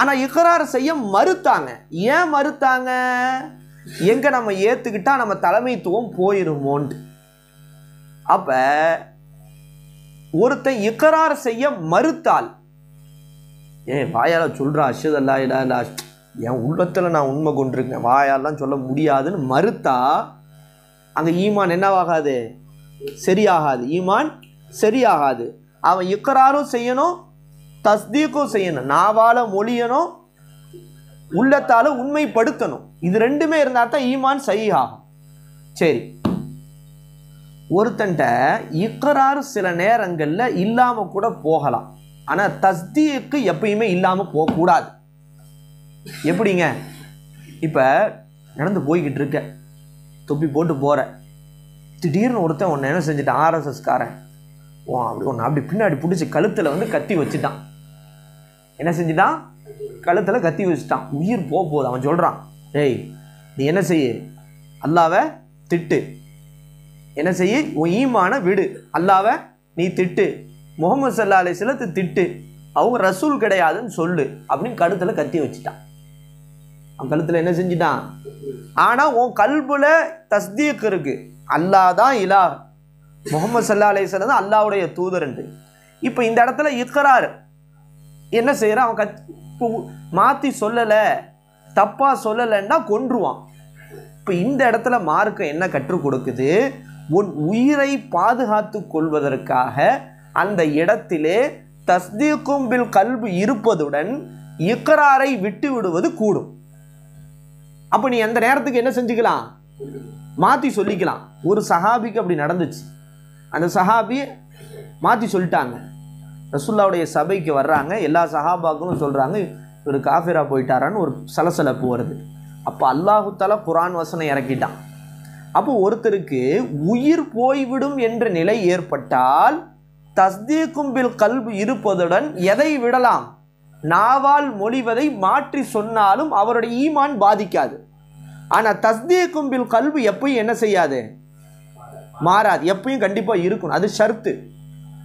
ஆனால் இக்ரார் செய்ய மறுத்தாங்க. ஏன் மறுத்தாங்க? எங்கே நம்ம ஏற்றுக்கிட்டா நம்ம தலைமைத்துவம் போயிருமோன்ட்டு. அப்போ ஒருத்தன் இக்கரார் செய்ய மறுத்தால் ஏன் வாயால சொல்கிறா அஷத் அல்லா இல்லா இல்லா என் உள்ளத்தில் நான் உண்மை கொண்டிருக்கேன். வாயாலாம் சொல்ல முடியாதுன்னு மறுத்தா அங்கே ஈமான் என்னவாகாது? சரியாகாது. ஈமான் சரியாகாது. அவன் இக்கராரும் செய்யணும் தஸ்தீக்கும் செய்யணும். நாவால் மொழியணும் உள்ளத்தால் உண்மைப்படுத்தணும். இது ரெண்டுமே இருந்தால் தான் ஈமான் சரியாகும் சரி. ஒருத்தன்ட்ட இக்கராறு சில நேரங்களில் இல்லாமல் கூட போகலாம். ஆனால் தஸ்தீக்கு எப்பயுமே இல்லாமல் போகக்கூடாது. எப்படிங்க? இப்போ நடந்து போய்கிட்டு இருக்க. தொப்பி போட்டு போகிற திடீர்னு ஒருத்தன் ஒன்று என்ன செஞ்சுட்டான்? ஆர்எஸ்எஸ்காரன் ஓ அப்படி ஒன்று அப்படி பின்னாடி பிடிச்சி கழுத்தில் வந்து கத்தி வச்சுட்டான். என்ன செஞ்சுட்டான்? கழுத்தில் கத்தி வச்சுட்டான். உயிர் போக போகுது அவன் சொல்கிறான் ஏய் நீ என்ன செய்ய? அல்லாவை திட்டு. என்ன செய்ய? உன் ஈமான விடு. அல்லாவை நீ திட்டு. முகமது சல்லா அலி சிலத்து திட்டு. அவங்க ரசூல் கிடையாதுன்னு சொல்லு அப்படின்னு கழுத்தில் கத்தி வச்சுட்டான். அவன் கழுத்தில் என்ன செஞ்சிட்டான்? ஆனால் உன் கல்புல தஸ்தீக் இருக்குது அல்லாஹ் தான் இலா முகமது சல்லா அலிஸ்லாம் தான் அல்லாவுடைய தூதர்ன்ட்டு இப்போ இந்த இடத்துல இக்கரார் என்ன செய்கிறான் அவன் கத் மாற்றி சொல்லலை தப்பாக சொல்லலைன்னா கொன்றுவான். இப்போ இந்த இடத்துல மார்க்கம் என்ன கற்றுக் கொடுக்குது? உன் உயிரை பாதுகாத்து கொள்வதற்காக அந்த இடத்திலே தஸ்தீக்கும் பில் கல்வி இருப்பதுடன் இக்கராரை விட்டு விடுவது கூடும். அப்போ நீ அந்த நேரத்துக்கு என்ன செஞ்சுக்கலாம்? மாற்றி சொல்லிக்கலாம். ஒரு சஹாபிக்கு அப்படி நடந்துச்சு. அந்த சஹாபி மாற்றி சொல்லிட்டாங்க. ரசுல்லாவுடைய சபைக்கு வர்றாங்க. எல்லா சஹாபாக்களும் சொல்கிறாங்க இவர் காஃபிரா போயிட்டாரான்னு ஒரு சலசலப்பு வருது. அப்போ அல்லாஹு தலா குரான் வசனம் இறக்கிட்டான். அப்போ ஒருத்தருக்கு உயிர் போய்விடும் என்ற நிலை ஏற்பட்டால் தஸ்தீக்கும் பில் கல்பு இருப்பதுடன் எதை விடலாம்? நாவால் மொழிவதை மாற்றி சொன்னாலும் அவருடைய ஈமான் பாதிக்காது. ஆனால் தஸ்தீக்கும் பில் கல்பு எப்பயும் என்ன செய்யாது? மாறாது. எப்பயும் கண்டிப்பாக இருக்கணும். அது ஷர்த்து.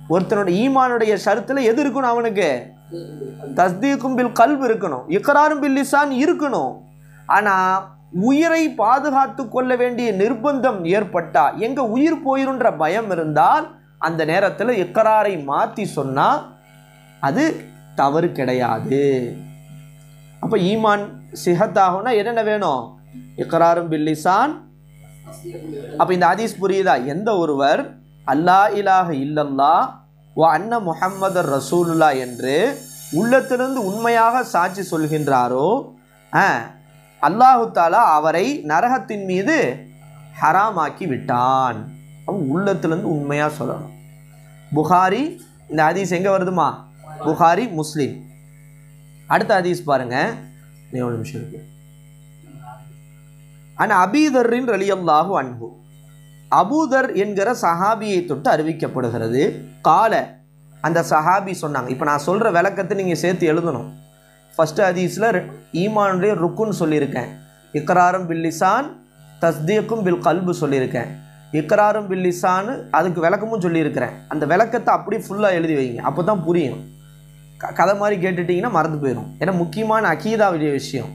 ஒருத்தனோட ஈமானுடைய ஷருத்தில் எது இருக்கணும் அவனுக்கு? தஸ்தீக்கும் பில் கல்வு இருக்கணும். இக்கராரும் பில் லிசான் இருக்கணும். ஆனால் உயிரை பாதுகாத்து கொள்ள வேண்டிய நிர்பந்தம் ஏற்பட்டா எங்க உயிர் போயிருன்ற பயம் இருந்தால் அந்த நேரத்தில் இக்கராரை மாற்றி சொன்னால் அது தவறு கிடையாது. அப்போ ஈமான் சிஹத்தாகும்னா என்னென்ன வேணும்? இக்கராரும் பில்லிசான் அப்போ இந்த ஹதீஸ் புரியுதா? எந்த ஒருவர் அல்லா இலாக இல்லல்லா ஓ அன்ன முஹம்மது ரசூலுல்லா என்று உள்ளத்திலிருந்து உண்மையாக சாட்சி சொல்கின்றாரோ ஆ, அல்லாஹு தாலா அவரை நரகத்தின் மீது ஹராமாக்கி விட்டான். அவன் உள்ளத்திலிருந்து உண்மையாக சொல்லணும். புகாரி இந்த ஹதீஸ் எங்கே வருதுமா? புகாரி முஸ்லீம். அடுத்த ஹதீஸ் பாருங்கள் இன்னும் ஒரு நிமிஷம் இருக்கு. அன் அபீதரின் ரலியல்லாஹு அன்பு அபூதர் என்கிற சஹாபியை தொட்டு அறிவிக்கப்படுகிறது. கால அந்த சஹாபி சொன்னாங்க. இப்போ நான் சொல்கிற விளக்கத்தை நீங்கள் சேர்த்து எழுதணும். ஃபஸ்ட்டு ஹதீஸில் ஈமானுடைய ருக்குன்னு சொல்லியிருக்கேன். இக்ராரும் பில்லிசான் தஸ்தீக்கும் பில் கல்பு சொல்லியிருக்கேன். இக்ராரும் பில்லிசான்னு அதுக்கு விளக்கமும் சொல்லியிருக்கிறேன். அந்த விளக்கத்தை அப்படியே ஃபுல்லாக எழுதி வைங்க. அப்போ தான் புரியும். க- கதை மாதிரி கேட்டுட்டிங்கன்னா மறந்து போயிடும் ஏன்னா முக்கியமான அகீதாவுடைய விஷயம்.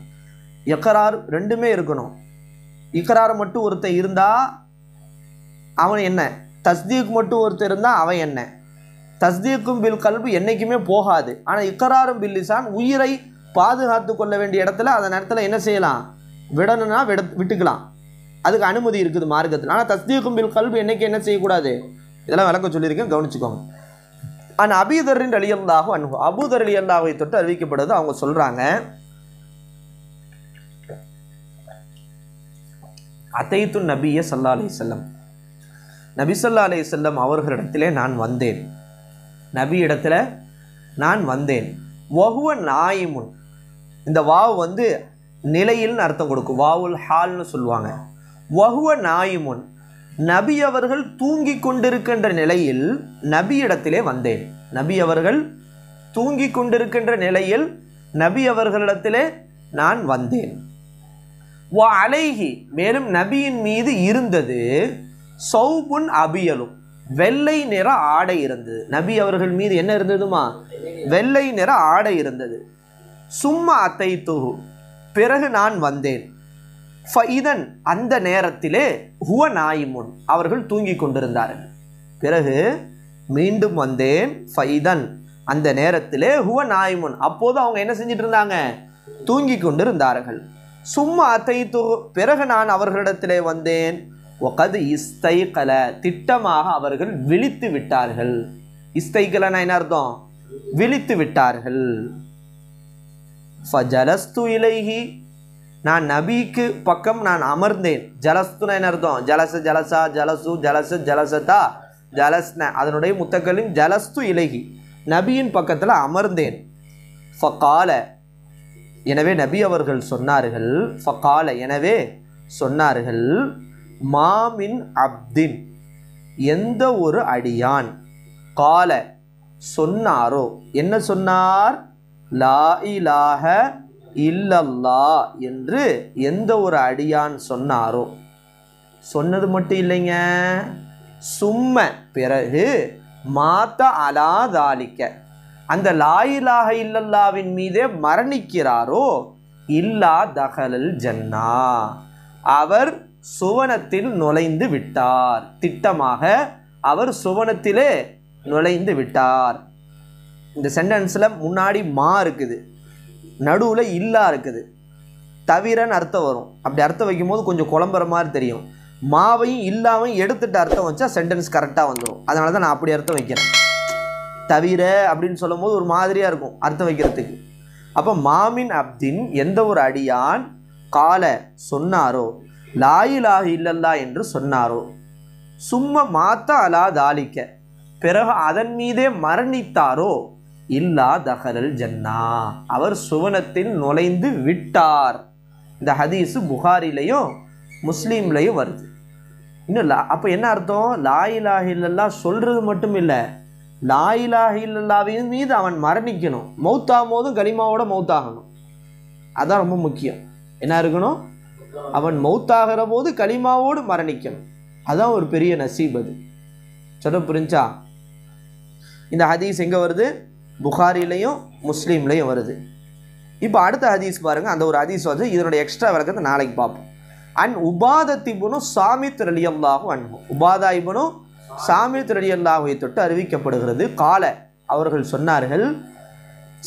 எக்கரார் ரெண்டுமே இருக்கணும். இக்ரார் மட்டும் ஒருத்தன் இருந்தால் அவன் என்ன? தஸ்தீக் மட்டும் ஒருத்தர் இருந்தால் அவன் என்ன? தஸ்தீக்கும் பில் கல்பு என்றைக்குமே போகாது. ஆனால் இக்கராரும் பில்லிசான் உயிரை பாதுகாத்து கொள்ள வேண்டிய இடத்துல அந்த நேரத்தில் என்ன செய்யலாம்? விடணும்னா விட விட்டுக்கலாம். அதுக்கு அனுமதி இருக்குது மார்க்கத்தில். ஆனால் தஸ்தீக்கும் பில் கல்பு என்னைக்கு என்ன செய்யக்கூடாது? இதெல்லாம் விளக்க சொல்லியிருக்கேன் கவனிச்சுக்கோங்க. ஆனால் அபிதரின் அலியல்லாஹு அனுபவம் அபூதர் அலியல்லாவை தொட்டு அறிவிக்கப்படுது அவங்க சொல்கிறாங்க அத்தைத்து நபிய சல்லா அலி செல்லம் நபி சொல்லா அலி செல்லம் அவர்களிடத்திலே நான் வந்தேன். நபி இடத்துல நான் வந்தேன். வகுவ நாயிமுன். இந்த வாவு வந்து நிலையில்னு அர்த்தம் கொடுக்கும். வாவுல் ஹால்னு சொல்லுவாங்க. வகுவ நாயிமுன். நபி அவர்கள் தூங்கி கொண்டிருக்கின்ற நிலையில் நபி இடத்திலே வந்தேன். நபி அவர்கள் தூங்கி கொண்டிருக்கின்ற நிலையில் நபி அவர்களிடத்திலே நான் வந்தேன். வா அலைஹி மேலும் நபியின் மீது இருந்தது. சௌபுன் அபியலும் வெள்ளை நிற ஆடை இருந்தது. நபி அவர்கள் மீது என்ன இருந்ததுமா? வெள்ளை நிற ஆடை இருந்தது. சும்மா அத்தை துகு பிறகு நான் வந்தேன். ஃபைதன் அந்த நேரத்திலே ஹுவ நாயிமுன் அவர்கள் தூங்கி கொண்டிருந்தார்கள். பிறகு மீண்டும் வந்தேன் ஃபைதன் அந்த நேரத்திலே ஹுவ நாயிமுன். அப்போது அவங்க என்ன செஞ்சிட்டு இருந்தாங்க? தூங்கி கொண்டிருந்தார்கள். சும்மா அத்தை பிறகு நான் அவர்களிடத்திலே வந்தேன். ஒகது இஸ்தைகல திட்டமாக அவர்கள் விழித்து விட்டார்கள். இஸ்தைகலனா என்ன அர்த்தம்? விழித்து விட்டார்கள். ஃபஜலஸ்து இலைஹி. நான் நபிக்கு பக்கம் நான் அமர்ந்தேன். ஜலஸ்துனா என்ன அர்த்தம்? ஜலச ஜலசா ஜலசு ஜலச ஜலசதா ஜலஸ்ன. அதனுடைய முத்தக்களின் ஜலஸ்து இலகி நபியின் பக்கத்தில் அமர்ந்தேன். ஃபகால. எனவே நபி அவர்கள் சொன்னார்கள் ஃபகால எனவே சொன்னார்கள் மாமின் அப்தின் எந்த ஒரு அடியான் கால சொன்னாரோ என்ன சொன்னார்? லா இலாக இல்லல்லா என்று எந்த ஒரு அடியான் சொன்னாரோ. சொன்னது மட்டும் இல்லைங்க. சும்ம பிறகு மாத்த அலாதாலிக்க அந்த லாயிலாக இல்லல்லாவின் மீதே மரணிக்கிறாரோ? இல்லா தகலல் ஜன்னா. அவர் சுவனத்தில் நுழைந்து விட்டார். திட்டமாக அவர் சுவனத்திலே நுழைந்து விட்டார். இந்த சென்டென்ஸில் முன்னாடி மா இருக்குது. நடுவில் இல்லா இருக்குது. தவிரன்னு அர்த்தம் வரும். அப்படி அர்த்தம் வைக்கும்போது கொஞ்சம் குழம்புற மாதிரி தெரியும். மாவையும் இல்லாமையும் எடுத்துட்டு அர்த்தம் வச்சா சென்டென்ஸ் கரெக்டாக வந்துடும் அதனால தான் நான் அப்படி அர்த்தம் வைக்கிறேன். தவிர அப்படின்னு சொல்லும் போது ஒரு மாதிரியாக இருக்கும் அர்த்தம் வைக்கிறதுக்கு. அப்போ மாமின் அப்தின் எந்த ஒரு அடியான் கால சொன்னாரோ லாயிலாக இல்லல்லா என்று சொன்னாரோ சும்மா மாத்த அலா தாலிக்க பிறகு அதன் மீதே மரணித்தாரோ இல்லா தஹரல் ஜன்னா அவர் சுவனத்தில் நுழைந்து விட்டார். இந்த ஹதீஸு புகாரிலையும் முஸ்லீம்லையும் வருது. இன்னும் லா அப்போ என்ன அர்த்தம்? லாயிலாக இல்லல்லா சொல்கிறது மட்டும் இல்லை லாயிலாக இல்லல்லாவின் மீது அவன் மரணிக்கணும். மௌத்தாகும் போதும் கலிமாவோட மௌத்தாகணும். அதான் ரொம்ப முக்கியம். என்ன இருக்கணும்? அவன் மௌத்தாகிற போது களிமாவோடு மரணிக்கணும். அதான் ஒரு பெரிய நசீப் அது. சொல்ல புரிஞ்சா? இந்த ஹதீஸ் எங்கே வருது? புகாரிலையும் முஸ்லீம்லையும் வருது. இப்போ அடுத்த ஹதீஸ் பாருங்கள் அந்த ஒரு ஹதீஸ் வந்து இதனுடைய எக்ஸ்ட்ரா விளக்கத்தை நாளைக்கு பார்ப்போம். அண்ட் உபாதத்திபுனு சாமித் ரலியல்லாகும் அன்பும் உபாதா இபுனு சாமியத் ரடி அல்லாஹுவை தொட்டு அறிவிக்கப்படுகிறது. கால அவர்கள் சொன்னார்கள்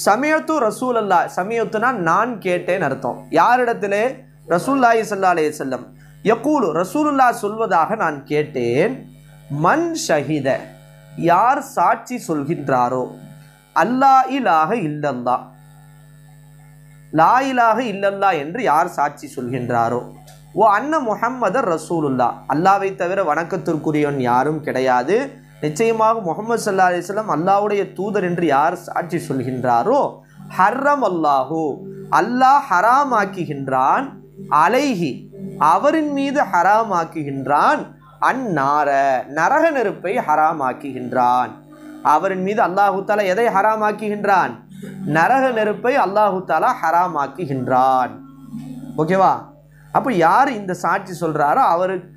சமயத்து ரசூல் அல்லா சமயத்துனா நான் கேட்டேன் அர்த்தம். யாரிடத்திலே? ரசூல்லாஹி சல்லா அலே செல்லம் யகூலு ரசூலுல்லா சொல்வதாக நான் கேட்டேன். மன் ஷஹித யார் சாட்சி சொல்கின்றாரோ? அல்லா இலாக இல்லல்லா லா இலாக இல்லல்லா என்று யார் சாட்சி சொல்கின்றாரோ? ஓ அன்ன முஹம்மதர் ரசூலுல்லா அல்லாவை தவிர வணக்கத்திற்குரியவன் யாரும் கிடையாது. நிச்சயமாக முகமது சல்லா அலிஸ்லாம் அல்லாவுடைய தூதர் என்று யார் சாட்சி சொல்கின்றாரோ? ஹர்ரம் அல்லாஹு அல்லாஹ் ஹராமாக்குகின்றான். அலைஹி. அவரின் மீது ஹராமாக்குகின்றான். அந்நார. நரக நெருப்பை ஹராமாக்குகின்றான். அவரின் மீது அல்லாஹு தாலா எதை ஹராமாக்குகின்றான்? நரக நெருப்பை அல்லாஹு தாலா ஹராமாக்குகின்றான். ஓகேவா? அப்போ யார் இந்த சாட்சி சொல்கிறாரோ அவரு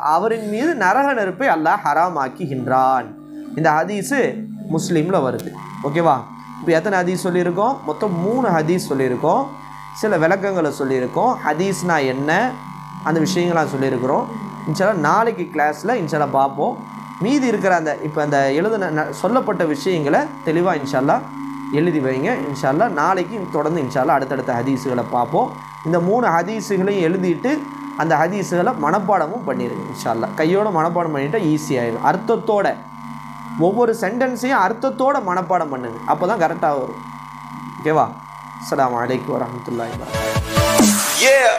அவரின் மீது நரக நெருப்பை அல்லாஹ் ஹராமாக்குகின்றான். இந்த ஹதீஸு முஸ்லீமில் வருது. ஓகேவா? இப்போ எத்தனை ஹதீஸ் சொல்லியிருக்கோம்? மொத்தம் மூணு ஹதீஸ் சொல்லியிருக்கோம். சில விளக்கங்களை சொல்லியிருக்கோம். ஹதீஸ்னா என்ன? அந்த விஷயங்களாம் சொல்லியிருக்கிறோம். இன்ஷால்லா நாளைக்கு கிளாஸில் இன்ஷால்லா பார்ப்போம். மீதி இருக்கிற அந்த இப்போ அந்த எழுதுன ந- சொல்லப்பட்ட விஷயங்களை தெளிவாக இன்ஷால்லாம் எழுதி வைங்க இன்ஷால்லா நாளைக்கு தொடர்ந்து இன்ஷால்லா அடுத்தடுத்த ஹதீஸுகளை பார்ப்போம். இந்த மூணு ஹதீஸுகளையும் எழுதிட்டு அந்த ஹதீஸுகளை மனப்பாடமும் பண்ணிடுங்க இன்ஷால்லா கையோட மனப்பாடம் பண்ணிட்டால் ஈஸியாகிடும் அர்த்தத்தோட ஒவ்வொரு சென்டென்ஸையும் அர்த்தத்தோட மனப்பாடம் பண்ணுங்க. அப்போ தான் கரெக்டாக வரும் ஓகேவா அஸ்ஸலாமு வலைக்கம் வரஹ்மத்துல்லாஹி வபரகாத்துஹு Yeah.